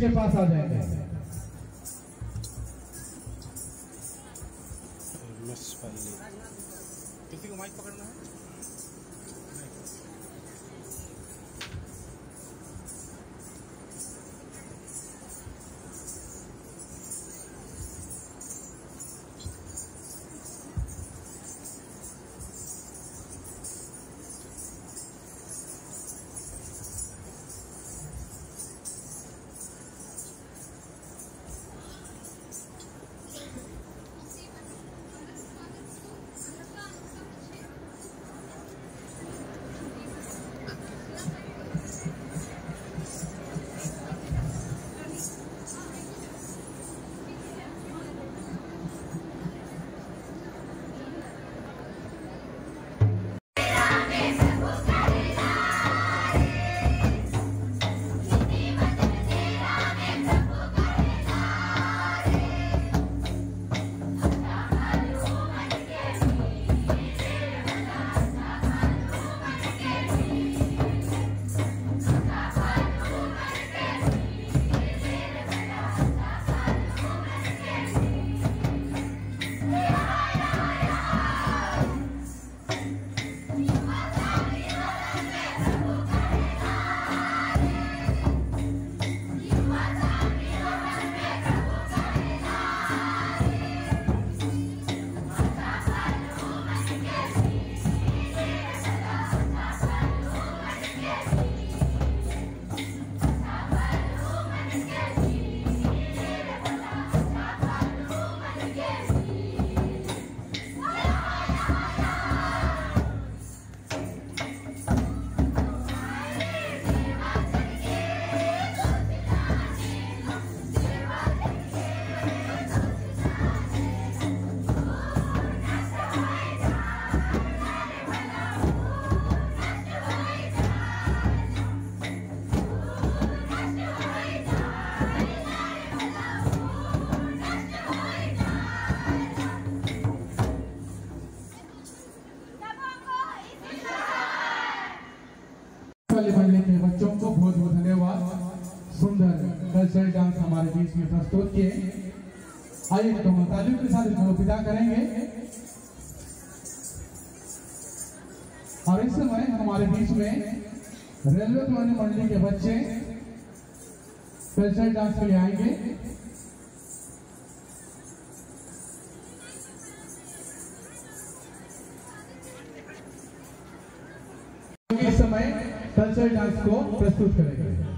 के पास आ जाएँगे। किसी को माइक पकड़ना है? कल्चरल डांस हमारे बीच में प्रस्तुत किए। आइए तो हम के साथ इनको विदा करेंगे। और इस समय हमारे बीच में रेलवे कॉलोनी मंडली के बच्चे कल्चरल डांस के लिए आएँगे। इस समय कल्चरल डांस को प्रस्तुत करेंगे।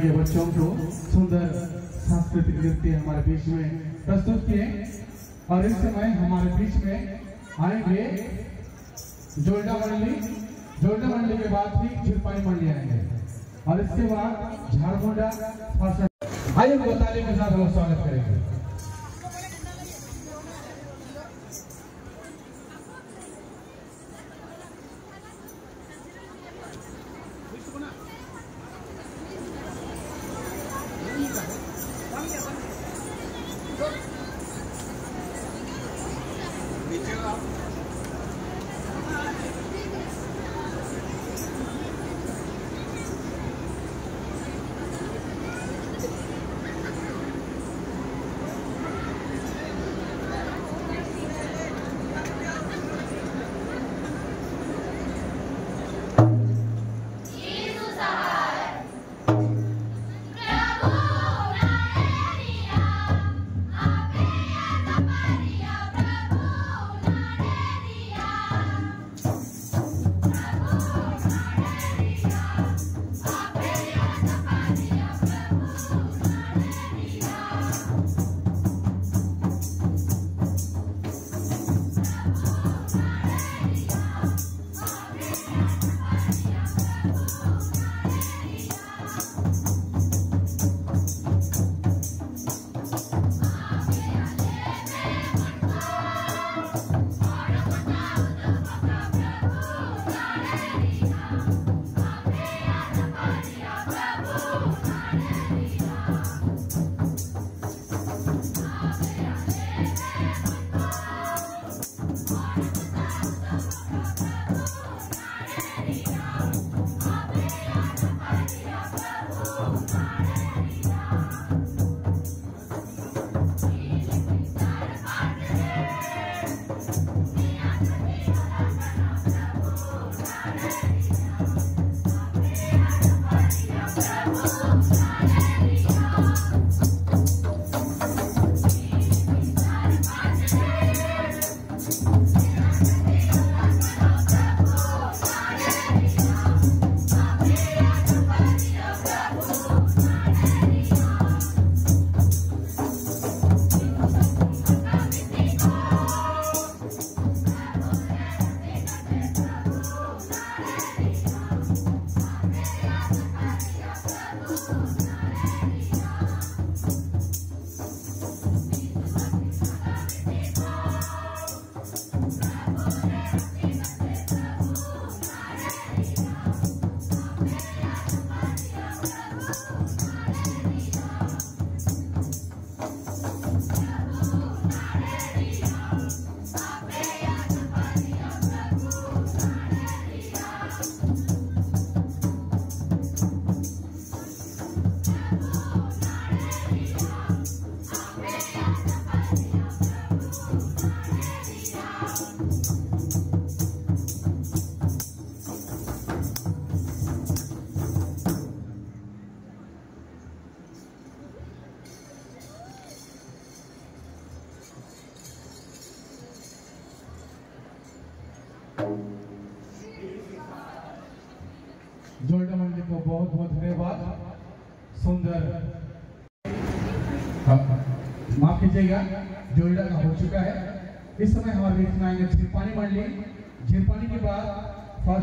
के बच्चों को सुंदर सांस्कृतिक नृत्य हमारे बीच में प्रस्तुत किए और इस समय हमारे बीच में आएँगे जोल्डा मंडली। जोल्डा मंडली के बाद भी छिपाई मंडली आएँगे। और इसके बाद झारमुंडा आइए बताने के साथ हम स्वागत करेंगे।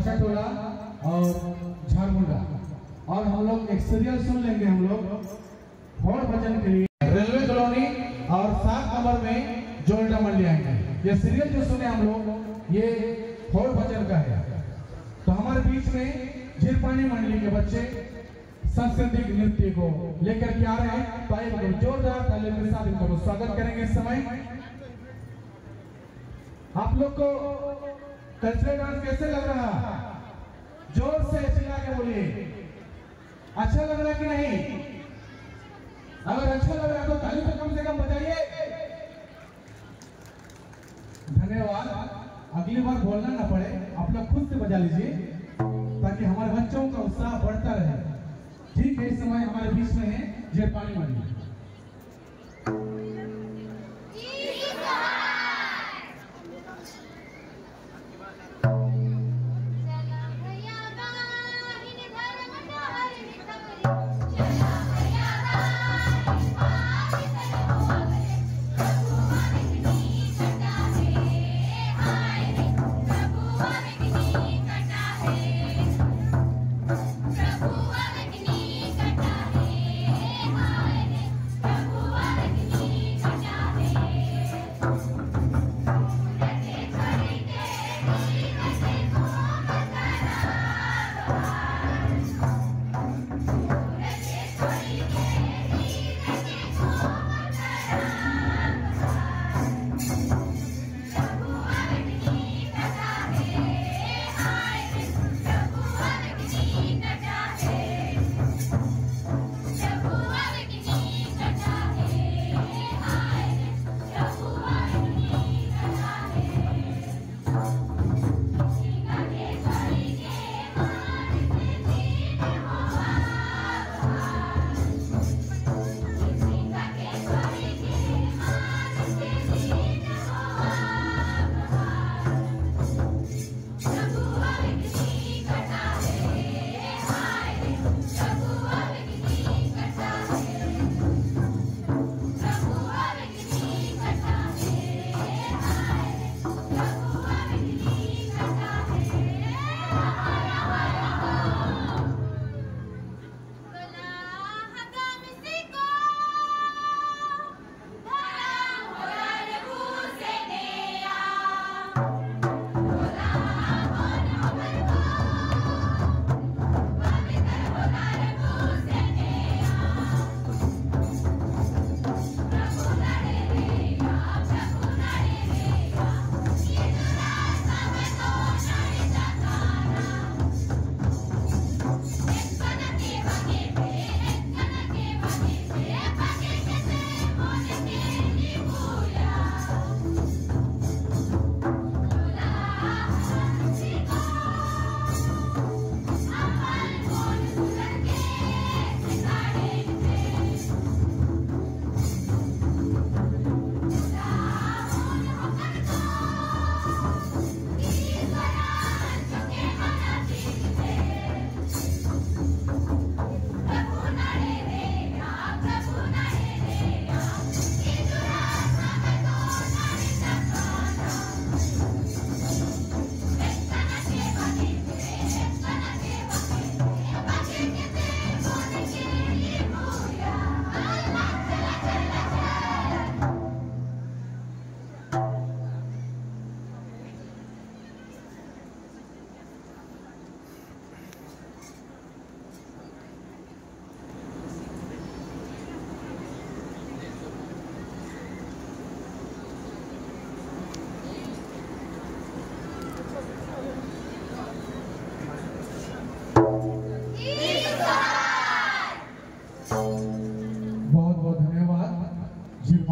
फरसा टोला और झारमुंडा। और हम लोग एक सीरियल सुन लेंगे हम लोग होड़ भजन के लिए। रेलवे कॉलोनी और सात नंबर में जोल्डा मंडली आएँगे। ये सीरियल जो सुने हम लोग, ये होड़ भजन का है। तो हमारे बीच में झिरपानी मंडली के बच्चे सांस्कृतिक नृत्य को लेकर के आ रहे हैं। तो आइए जोरदार ताली के साथ इनका स्वागत करेंगे इस समय। आप लोग को कल्चरल डांस कैसे लग रहा? ज़ोर से चिल्ला के बोलिए। अच्छा लग रहा कि नहीं? अगर अच्छा लग रहा तो ताली तो कम से कम बजाइए। धन्यवाद। अगली बार बोलना ना पड़े। आप लोग खुद से बजा लीजिए, ताकि हमारे बच्चों का उत्साह बढ़ता रहे। ठीक है, इस समय हमारे बीच में है जयपाली वाली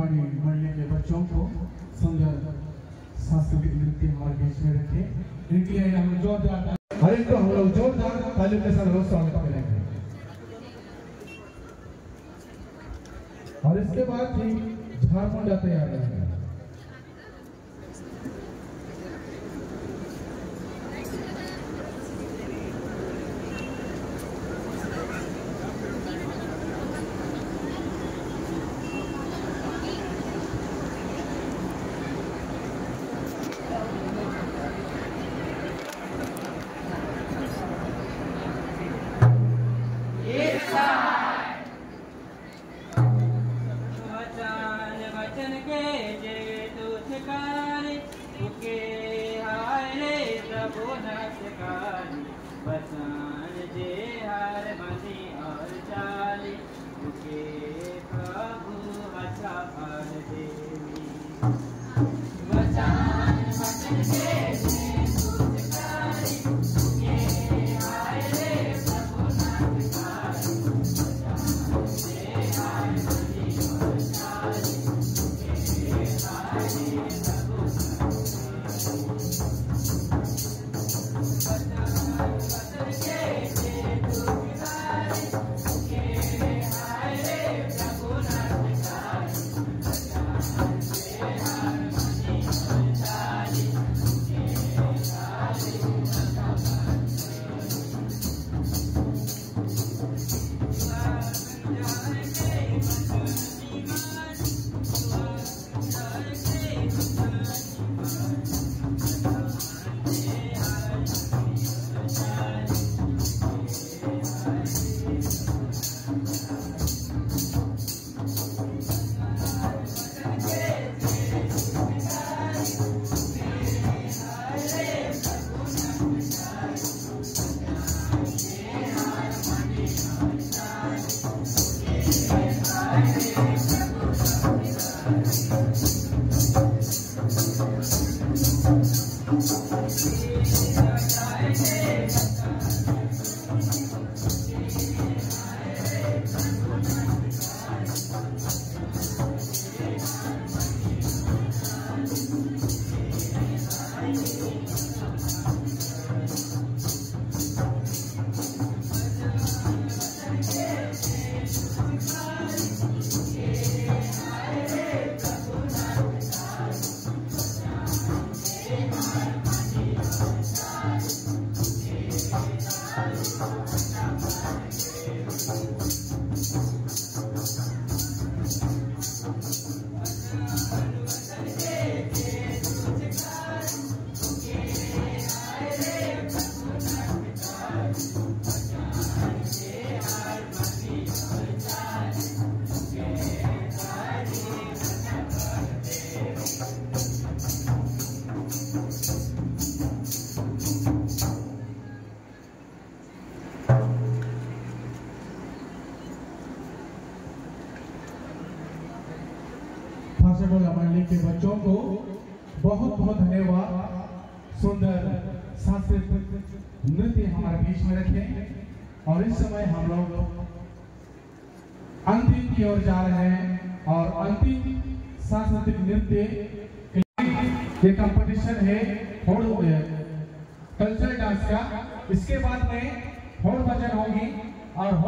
धन्यवाद मोहल्ले के बच्चों को सुंदर सांस्कृतिक नृत्य हमारे बीच में रखे। इनके लिए हम जोरदार हर एक को हम लोग जोरदार तालियों के साथ रोज स्वागत करेंगे और इसके बाद ही झारखंड तैयार but. Uh,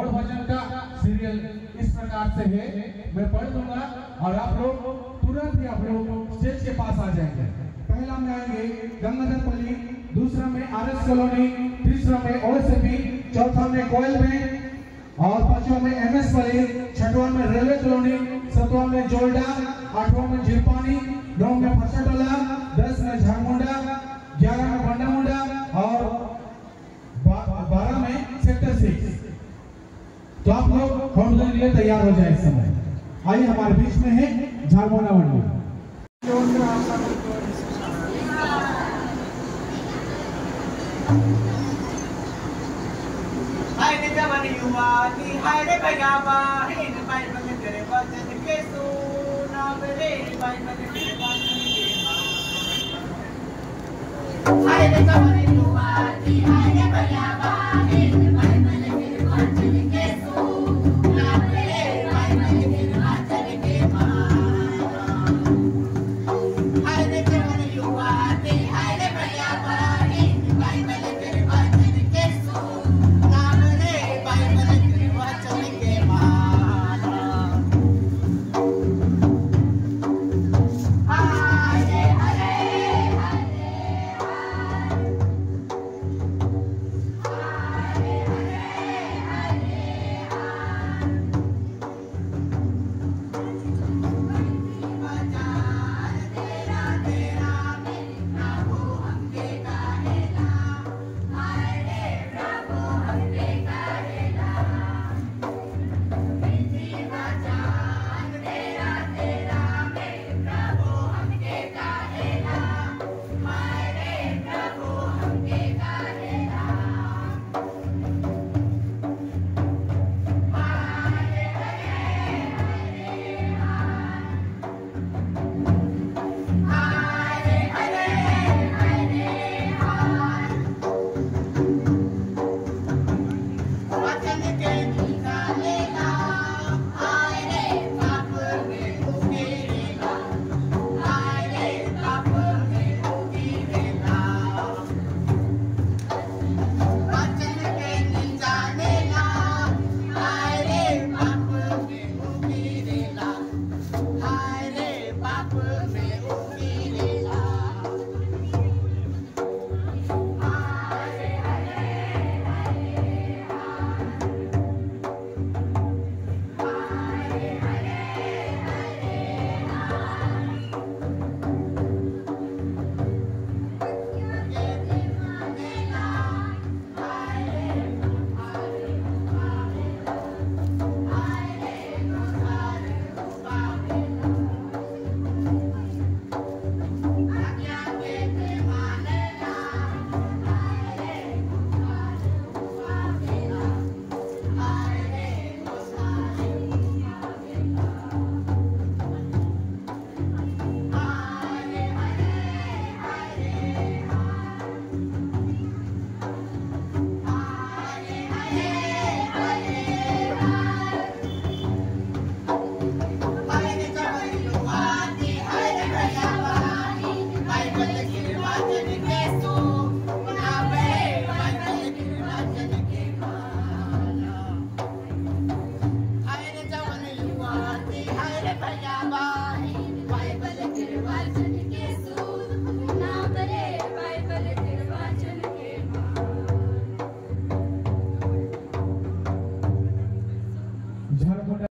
और भजन का सीरियल इस प्रकार से है। मैं पढ़ दूँगा और आप लोग तुरंत ही आप लोग स्टेज के पास आ जाएँगे। पहला में आएँगे गंगाधर पल्ली, दूसरा में आर एस कॉलोनी, तीसरा में ओएसपी, चौथा में कोयल में और पांचवा में एम एस पल्ली, छठवा में रेलवे कॉलोनी, सतवा में जोल्डा, आठवा में झिरपानी नौ में फरसाटोला दस में झारमुंडा, ग्यारह में बंडा मुंडा और तो आप लोग होम के लिए तैयार हो जाए इस समय आइए हमारे बीच में है झारमोना मंडी Hai ni zaman yuwa ni hai de pagaba hai ni bai bang kare bajan ke su na bere bai bang kare bajan ke ma Hai ni zaman yuwa ni hai de